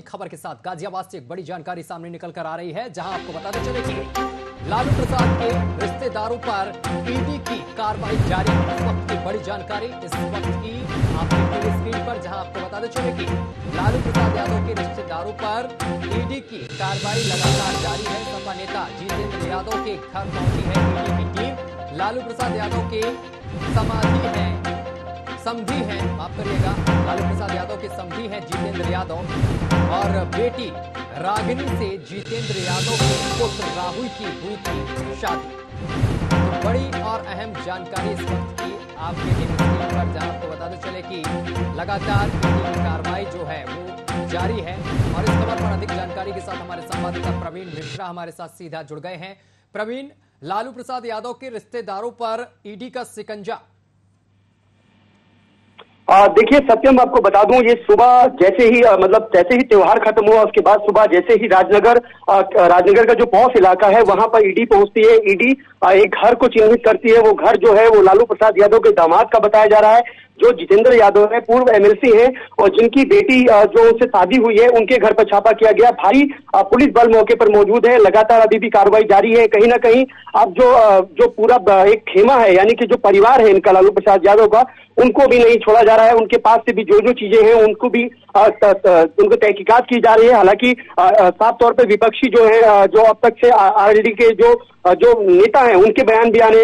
खबर के साथ गाजियाबाद से एक बड़ी जानकारी सामने निकल कर आ रही है, जहाँ आपको बताते चले कि लालू प्रसाद के रिश्तेदारों पर ईडी की कार्रवाई जारी। इस वक्त की बड़ी जानकारी इस वक्त की आपकी स्क्रीन पर, जहाँ आपको बताते चले कि लालू प्रसाद यादव के रिश्तेदारों पर ईडी की कार्रवाई लगातार जारी है। सपा नेता जितेंद्र यादव के घर पहुँची है ईडी की टीम। लालू प्रसाद यादव के समाधि है। समधी है। माफ़ करिएगा, लालू प्रसाद यादव की समझी है जितेंद्र यादव। और बेटी रागिनी से जितेंद्र यादव के पुत्र राहुल की हुई थी शादी। तो बड़ी और अहम जानकारी इस वक्त की आपके स्क्रीन पर जहाँ आपको बताते चले कि लगातार कार्रवाई जो है वो जारी है। और इस खबर पर अधिक जानकारी के साथ हमारे संवाददाता प्रवीण मिश्रा हमारे साथ सीधा जुड़ गए हैं। प्रवीण, लालू प्रसाद यादव के रिश्तेदारों पर ईडी का सिकंजा। देखिए सत्यम आपको बता दूँ ये सुबह जैसे ही आ, मतलब जैसे ही त्यौहार खत्म हुआ उसके बाद सुबह जैसे ही राजनगर आ, राजनगर का जो पौष इलाका है वहाँ पर ईडी पहुँचती है। ईडी एक घर को चिन्हित करती है। वो घर जो है वो लालू प्रसाद यादव के दामाद का बताया जा रहा है जो जितेंद्र यादव है पूर्व एमएलसी हैं और जिनकी बेटी जो उनसे शादी हुई है उनके घर पर छापा किया गया। भारी पुलिस बल मौके पर मौजूद है। लगातार अभी भी कार्रवाई जारी है। कहीं ना कहीं अब जो जो पूरा एक खेमा है यानी कि जो परिवार है इनका लालू प्रसाद यादव का उनको भी नहीं छोड़ा जा रहा। है, उनके पास से भी जो जो चीज़ें हैं, उनको भी उनको तहकीकात की जा रही है। हालाँकि साफ़ तौर पर विपक्षी जो है जो अब तक से आरएलडी के जो जो नेता हैं, उनके बयान भी आने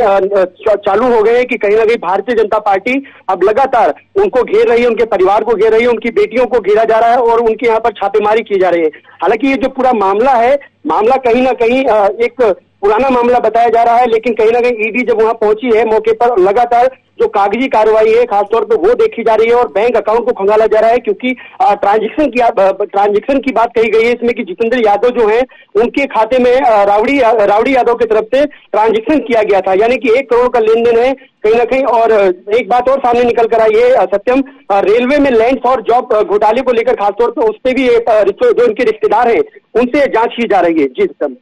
चालू हो गए हैं कि कहीं ना कहीं भारतीय जनता पार्टी अब लगातार उनको घेर रही है, उनके परिवार को घेर रही है, उनकी बेटियों को घेरा जा रहा है और उनके यहाँ पर छापेमारी की जा रही है। हालाँकि ये जो पूरा मामला है, मामला कहीं ना कहीं एक पुराना मामला बताया जा रहा है, लेकिन कहीं ना कहीं ईडी जब वहाँ पहुँची है मौके पर लगातार जो कागज़ी कार्रवाई है, खासतौर पर वो देखी जा रही है और बैंक अकाउंट को खंगाला जा रहा है, क्योंकि ट्रांजेक्शन की ट्रांजेक्शन की बात कही गई है इसमें कि जितेंद्र यादव जो है, उनके खाते में रावड़ी रावड़ी यादव की तरफ़ से ट्रांजेक्शन किया गया था, यानी कि एक करोड़ का लेन देन है कहीं ना कहीं, और एक बात और सामने निकल कर आई है सत्यम रेलवे में लैंड और जॉब घोटाले को लेकर खासतौर पर उस पर भी जो उनके रिश्तेदार है, उनसे जाँच की जा रही है। जी सत्यम।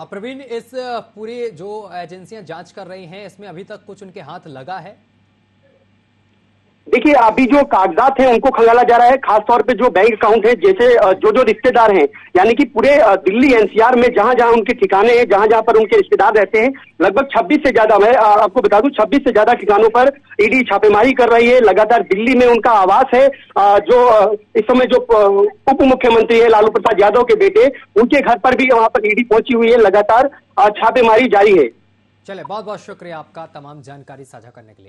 प्रवीण, इस पूरी जो एजेंसियाँ जाँच कर रही हैं, इसमें अभी तक कुछ उनके हाथ लगा है? देखिए, अभी जो कागजात हैं, उनको खंगाला जा रहा है। खासतौर पे जो बैंक अकाउंट है, जैसे जो जो रिश्तेदार हैं, यानी कि पूरे दिल्ली एनसीआर में जहाँ जहाँ उनके ठिकाने हैं, जहाँ जहाँ पर उनके रिश्तेदार रहते हैं, लगभग 26 से ज़्यादा, मैं आपको बता दूँ 26 से ज़्यादा ठिकानों पर ईडी छापेमारी कर रही है। लगातार दिल्ली में उनका आवास है। जो इस समय जो उप मुख्यमंत्री है, लालू प्रसाद यादव के बेटे, उनके घर पर भी वहाँ पर ईडी पहुँची हुई है, लगातार छापेमारी जारी है। चले बहुत बहुत शुक्रिया आपका तमाम जानकारी साझा करने के लिए।